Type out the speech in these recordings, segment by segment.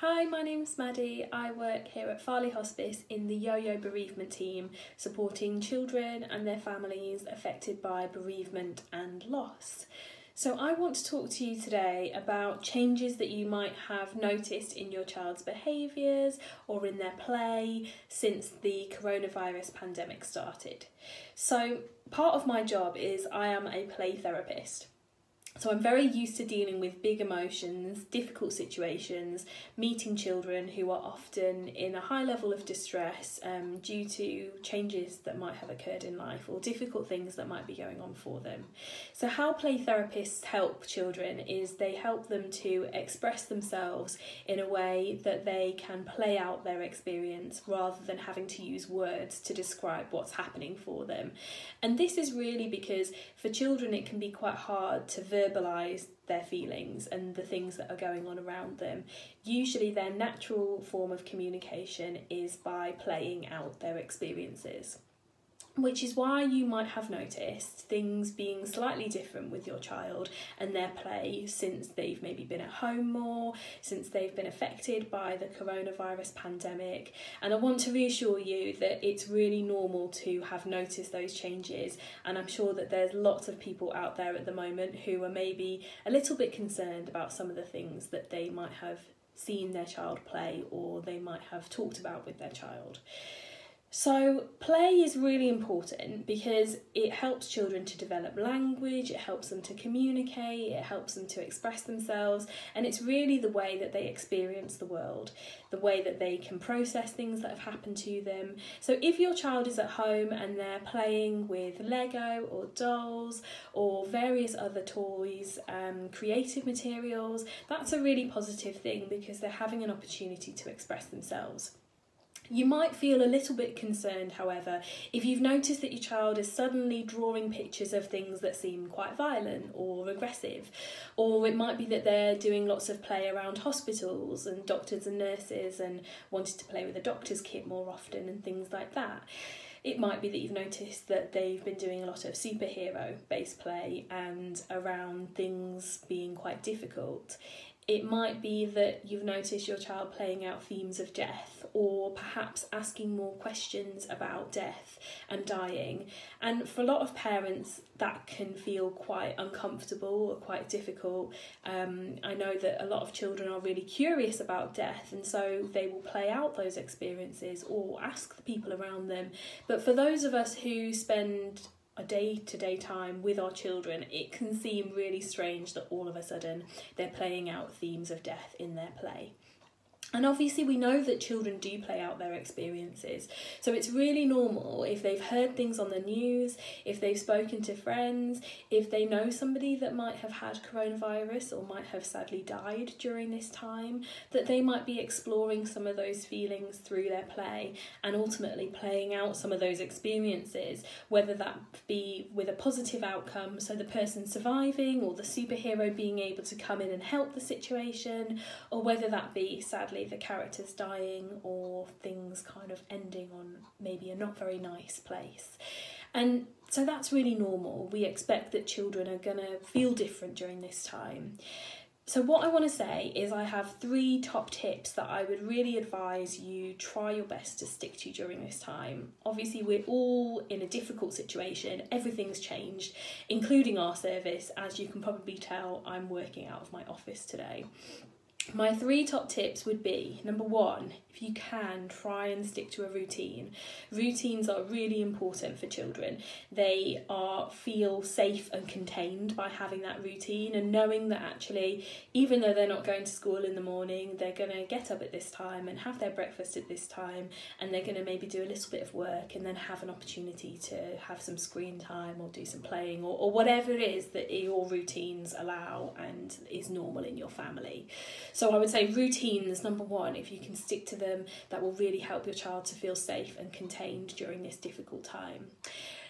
Hi, my name's Maddie. I work here at Farleigh Hospice in the Yo Yo bereavement team, supporting children and their families affected by bereavement and loss. So, I want to talk to you today about changes that you might have noticed in your child's behaviours or in their play since the coronavirus pandemic started. So, part of my job is I am a play therapist. So I'm very used to dealing with big emotions, difficult situations, meeting children who are often in a high level of distress um, due to changes that might have occurred in life or difficult things that might be going on for them. So, how play therapists help children is they help them to express themselves in a way that they can play out their experience rather than having to use words to describe what's happening for them. And this is really because for children it can be quite hard to verbalize their feelings and the things that are going on around them. Usually, their natural form of communication is by playing out their experiences which is why you might have noticed things being slightly different with your child and their play since they've maybe been at home more, since they've been affected by the coronavirus pandemic. And I want to reassure you that it's really normal to have noticed those changes. And I'm sure that there's lots of people out there at the moment who are maybe a little bit concerned about some of the things that they might have seen their child play or they might have talked about with their child. So, play is really important because it helps children to develop language, it helps them to communicate, it helps them to express themselves, and it's really the way that they experience the world, the way that they can process things that have happened to them. So, if your child is at home and they're playing with Lego or dolls or various other toys, um, creative materials, that's a really positive thing because they're having an opportunity to express themselves. You might feel a little bit concerned, however, if you've noticed that your child is suddenly drawing pictures of things that seem quite violent or aggressive, or it might be that they're doing lots of play around hospitals and doctors and nurses and wanted to play with a doctor's kit more often and things like that. It might be that you've noticed that they've been doing a lot of superhero based play and around things being quite difficult. It might be that you've noticed your child playing out themes of death or perhaps asking more questions about death and dying. And for a lot of parents, that can feel quite uncomfortable or quite difficult. Um, I know that a lot of children are really curious about death, and so they will play out those experiences or ask the people around them. But for those of us who spend a day to day time with our children, it can seem really strange that all of a sudden they're playing out themes of death in their play. And obviously, we know that children do play out their experiences. So it's really normal if they've heard things on the news, if they've spoken to friends, if they know somebody that might have had coronavirus or might have sadly died during this time, that they might be exploring some of those feelings through their play and ultimately playing out some of those experiences, whether that be with a positive outcome, so the person surviving or the superhero being able to come in and help the situation, or whether that be sadly the characters dying or things kind of ending on maybe a not very nice place. And so that's really normal. We expect that children are going to feel different during this time. So, what I want to say is, I have three top tips that I would really advise you try your best to stick to during this time. Obviously, we're all in a difficult situation, everything's changed, including our service. As you can probably tell, I'm working out of my office today. My three top tips would be number one, if you can, try and stick to a routine. Routines are really important for children. They are feel safe and contained by having that routine and knowing that actually, even though they're not going to school in the morning, they're going to get up at this time and have their breakfast at this time, and they're going to maybe do a little bit of work and then have an opportunity to have some screen time or do some playing or, or whatever it is that your routines allow and is normal in your family. So I would say routines, number one, if you can stick to them, that will really help your child to feel safe and contained during this difficult time.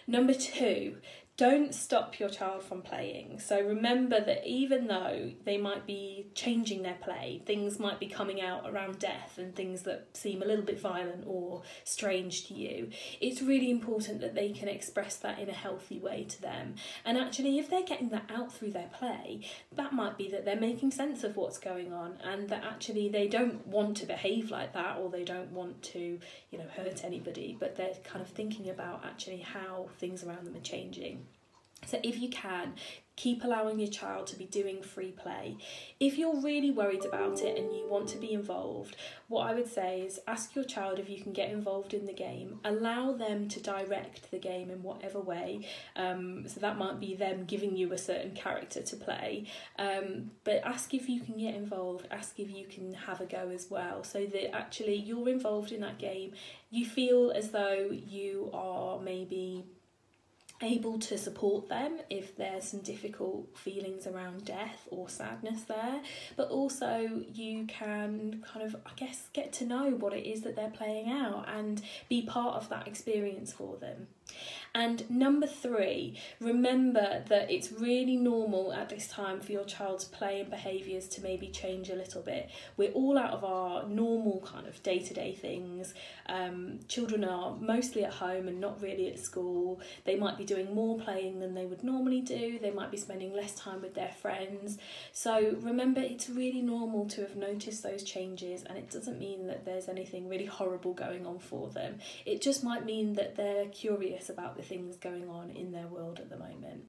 Number two, don't stop your child from playing. So remember that even though they might be changing their play, things might be coming out around death and things that seem a little bit violent or strange to you, it's really important that they can express that in a healthy way to them. And actually, if they're getting that out through their play, that might be that they're making sense of what's going on and that actually they don't want to behave like that or they don't want to, you know, hurt anybody, but they're kind of thinking about actually how things around them are changing. So if you can, keep allowing your child to be doing free play. If you're really worried about it and you want to be involved, what I would say is ask your child if you can get involved in the game. Allow them to direct the game in whatever way. Um, so that might be them giving you a certain character to play. Um, but ask if you can get involved. Ask if you can have a go as well. So that actually you're involved in that game. You feel as though you are maybe able to support them if there's some difficult feelings around death or sadness there, but also you can kind of, I guess, get to know what it is that they're playing out and be part of that experience for them. And number three, remember that it's really normal at this time for your child's play and behaviours to maybe change a little bit. We're all out of our normal kind of day to day things. Um, children are mostly at home and not really at school. They might be doing more playing than they would normally do, they might be spending less time with their friends. So remember, it's really normal to have noticed those changes, and it doesn't mean that there's anything really horrible going on for them. It just might mean that they're curious about the things going on in their world at the moment.